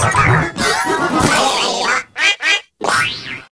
Gracias.